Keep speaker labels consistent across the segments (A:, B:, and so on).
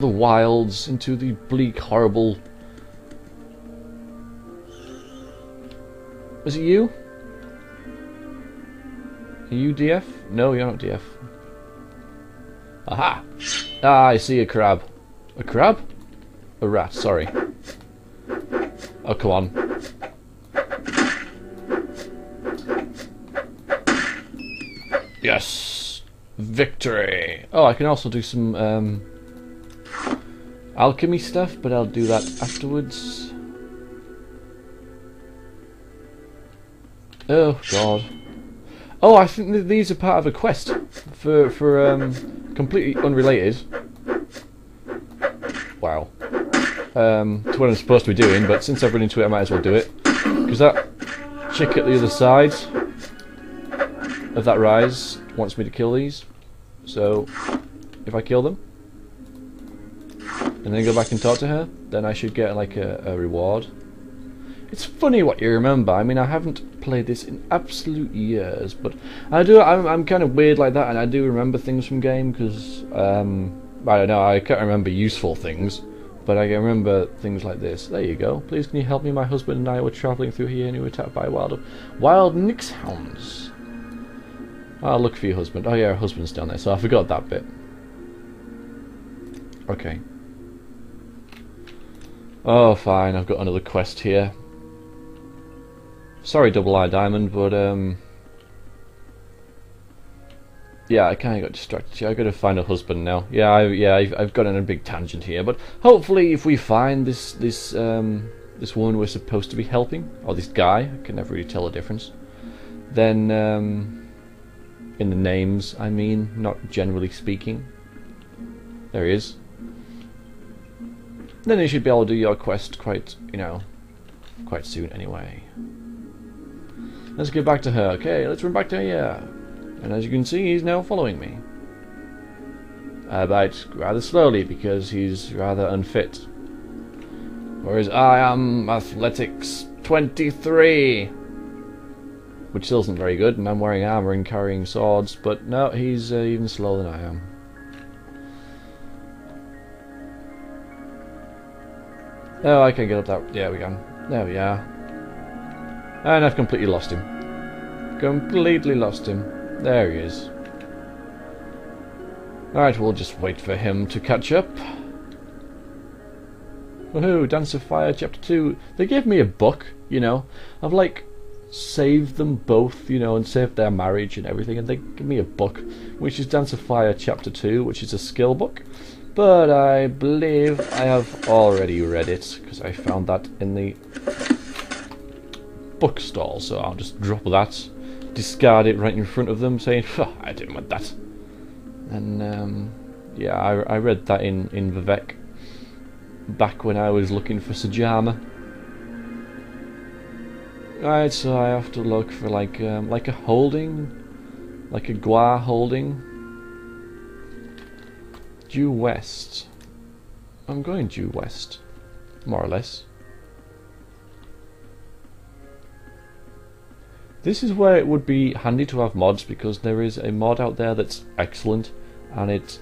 A: the wilds, into the bleak, horrible. Is it you? Are you DF? No, you're not DF. Aha! Ah, I see a crab. A crab? A rat, sorry. Oh, come on. Yes! Victory! Oh, I can also do some um, alchemy stuff, but I'll do that afterwards. Oh, God. Oh, I think th these are part of a quest for for um, completely unrelated. Wow. Um, to what I'm supposed to be doing, but since I've run into it, I might as well do it. Because that chick at the other side of that rise wants me to kill these. So, if I kill them, and then go back and talk to her, then I should get like a, a reward. It's funny what you remember. I mean, I haven't played this in absolute years, but I do. I'm, I'm kind of weird like that, and I do remember things from game because um, I don't know. I can't remember useful things, but I can remember things like this. There you go. Please, can you help me? My husband and I were travelling through here, and we were attacked by wild, wild nix hounds. I'll look for your husband. Oh yeah, her husband's down there, so I forgot that bit. Okay. Oh, fine. I've got another quest here. Sorry, Double Eye Diamond, but um, yeah, I kind of got distracted. here. I got to find a husband now. Yeah, I, yeah, I've, I've got on a big tangent here, but hopefully, if we find this this um this woman we're supposed to be helping, or this guy, I can never really tell the difference. Then um, in the names, I mean, not generally speaking. There he is. Then you should be able to do your quest quite, you know, quite soon anyway. Let's get back to her. Okay, let's run back to here. And as you can see, he's now following me. Uh, but rather slowly because he's rather unfit. Whereas I am athletics 23. Which still isn't very good, and I'm wearing armour and carrying swords, but no, he's uh, even slower than I am. Oh, I can get up that. Yeah, we can. There we are. Ah, and I've completely lost him. Completely lost him. There he is. Alright, we'll just wait for him to catch up. Woohoo, Dance of Fire Chapter 2. They gave me a book, you know. I've like saved them both, you know, and saved their marriage and everything, and they give me a book, which is Dance of Fire Chapter 2, which is a skill book. But I believe I have already read it, because I found that in the bookstall, so I'll just drop that, discard it right in front of them, saying, I didn't want that. And, um, yeah, I, I read that in, in Vivec, back when I was looking for Sajama. Right, so I have to look for like um, like a holding, like a guar holding. Due west. I'm going due west, more or less. This is where it would be handy to have mods because there is a mod out there that's excellent and it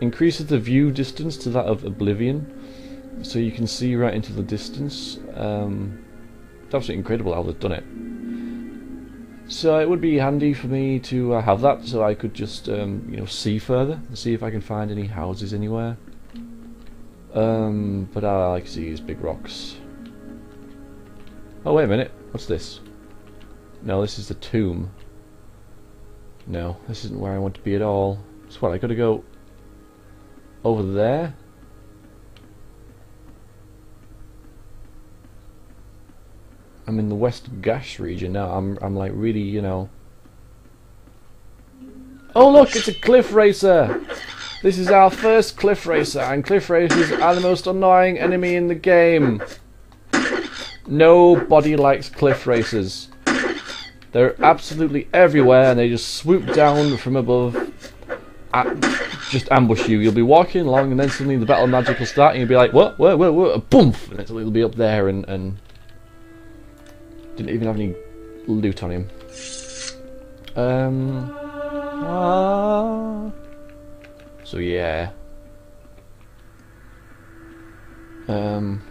A: increases the view distance to that of Oblivion so you can see right into the distance. Um, it's absolutely incredible how they've done it. So it would be handy for me to uh, have that so I could just um, you know see further and see if I can find any houses anywhere. Um, but I like to see is big rocks. Oh wait a minute, what's this? No, this is the tomb. No, this isn't where I want to be at all. So what, I gotta go over there? I'm in the West Gash region now. I'm I'm like really, you know. Oh look, it's a cliff racer. This is our first cliff racer, and cliff racers are the most annoying enemy in the game. Nobody likes cliff racers. They're absolutely everywhere, and they just swoop down from above, at, just ambush you. You'll be walking along, and then suddenly the battle magic will start, and you'll be like, "What? What? What? What?" Boom! And it'll be up there, and and didn't even have any loot on him. Um. Ah. So yeah. Um,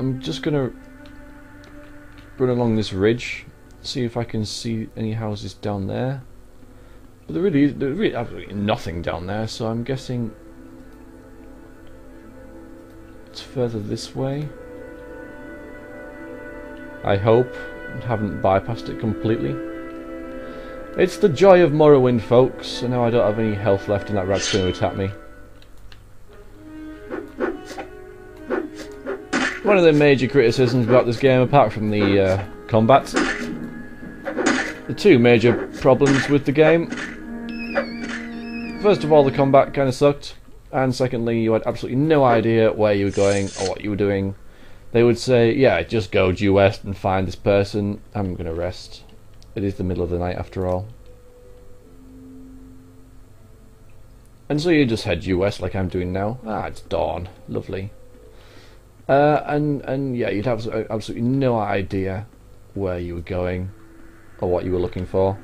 A: I'm just gonna run along this ridge, see if I can see any houses down there. But there really, there really absolutely nothing down there, so I'm guessing it's further this way. I hope. haven't bypassed it completely. It's the joy of Morrowind, folks, and now I don't have any health left and that rat's going to attack me. One of the major criticisms about this game, apart from the uh, combat, the two major problems with the game. First of all, the combat kind of sucked, and secondly, you had absolutely no idea where you were going or what you were doing. They would say, yeah, just go due west and find this person. I'm going to rest. It is the middle of the night after all. And so you just head due west like I'm doing now. Ah, it's dawn. Lovely. Uh, and, and yeah, you'd have absolutely no idea where you were going or what you were looking for.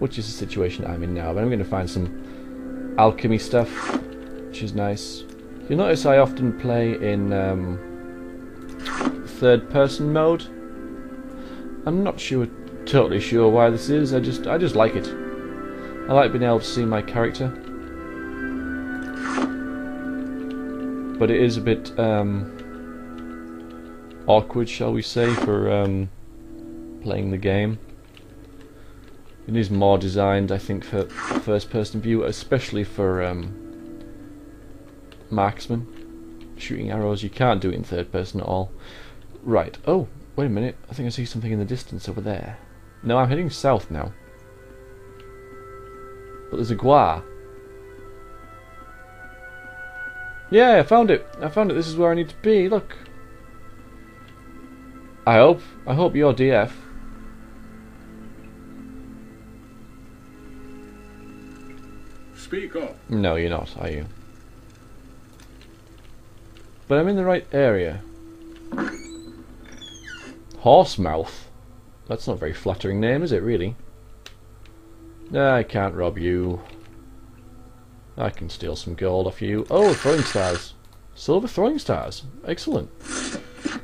A: Which is the situation I'm in now. But I'm going to find some alchemy stuff, which is nice. You'll notice I often play in um, third person mode. I'm not sure totally sure why this is. I just I just like it. I like being able to see my character. But it is a bit um, awkward, shall we say, for um, playing the game. It is more designed, I think, for first-person view, especially for um, marksman. Shooting arrows, you can't do it in third person at all. Right, oh, wait a minute, I think I see something in the distance over there. No, I'm heading south now. But there's a guar. Yeah, I found it. I found it. This is where I need to be. Look. I hope. I hope you're DF.
B: Speak up.
A: No, you're not, are you? But I'm in the right area. Horsemouth? That's not a very flattering name, is it, really? I can't rob you. I can steal some gold off you. Oh, throwing stars. Silver throwing stars. Excellent.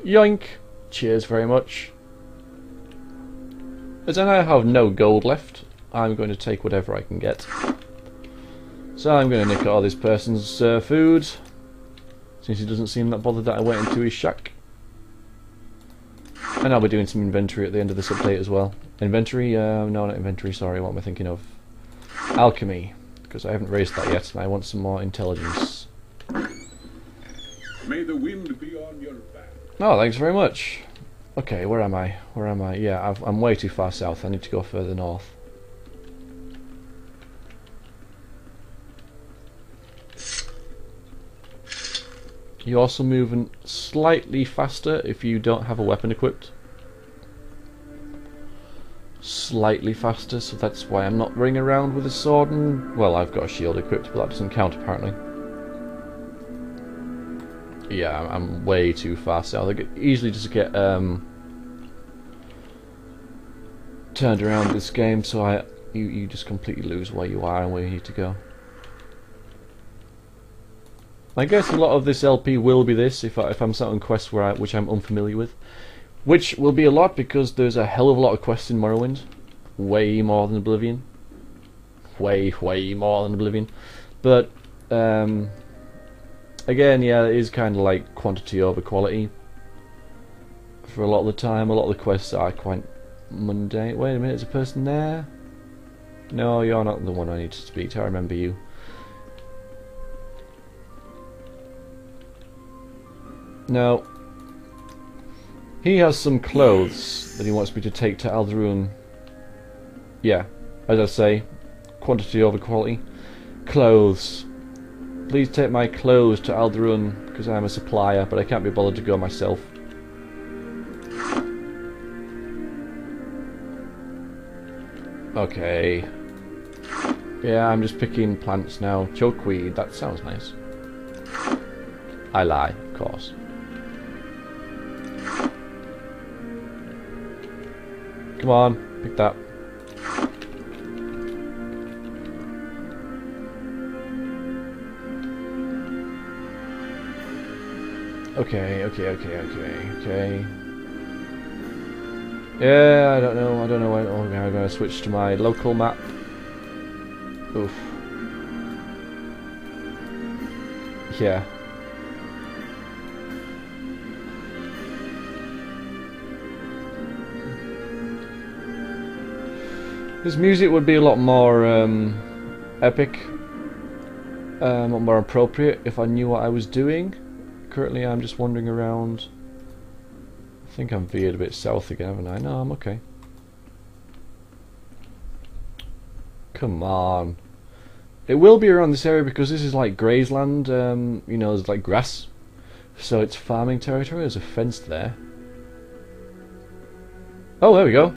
A: Yoink. Cheers very much. As I now have no gold left, I'm going to take whatever I can get. So I'm going to nick all this person's uh, food, since he doesn't seem that bothered that I went into his shack. And I'll be doing some inventory at the end of this update as well. Inventory? Uh, no, not inventory, sorry, what am I thinking of? Alchemy, because I haven't raised that yet and I want some more intelligence.
B: May the wind be on your back.
A: Oh, thanks very much. Okay, where am I? Where am I? Yeah, i am way too far south. I need to go further north. You're also moving slightly faster if you don't have a weapon equipped. Slightly faster, so that's why I'm not running around with a sword and... Well, I've got a shield equipped, but that doesn't count apparently. Yeah, I'm way too fast now. could easily just get um, turned around this game, so I you, you just completely lose where you are and where you need to go. I guess a lot of this LP will be this if, I, if I'm sat on quests where I, which I'm unfamiliar with. Which will be a lot because there's a hell of a lot of quests in Morrowind. Way more than Oblivion. Way, way more than Oblivion. But, um, again, yeah, it is kind of like quantity over quality. For a lot of the time, a lot of the quests are quite mundane. Wait a minute, is a person there? No, you're not the one I need to speak to, I remember you. Now, he has some clothes that he wants me to take to Ald'ruhn. Yeah, as I say, quantity over quality. Clothes. Please take my clothes to Ald'ruhn, because I'm a supplier, but I can't be bothered to go myself. Okay. Yeah, I'm just picking plants now. Chokeweed, that sounds nice. I lie, of course. Come on, pick that. Okay, okay, okay, okay, okay. Yeah, I don't know. I don't know when. Oh, I'm to switch to my local map. Oof. Yeah. This music would be a lot more um, epic, um, lot more appropriate if I knew what I was doing. Currently, I'm just wandering around. I think I'm veered a bit south again, haven't I? No, I'm okay. Come on. It will be around this area because this is like grazeland, um, you know, there's like grass. So it's farming territory, there's a fence there. Oh, there we go.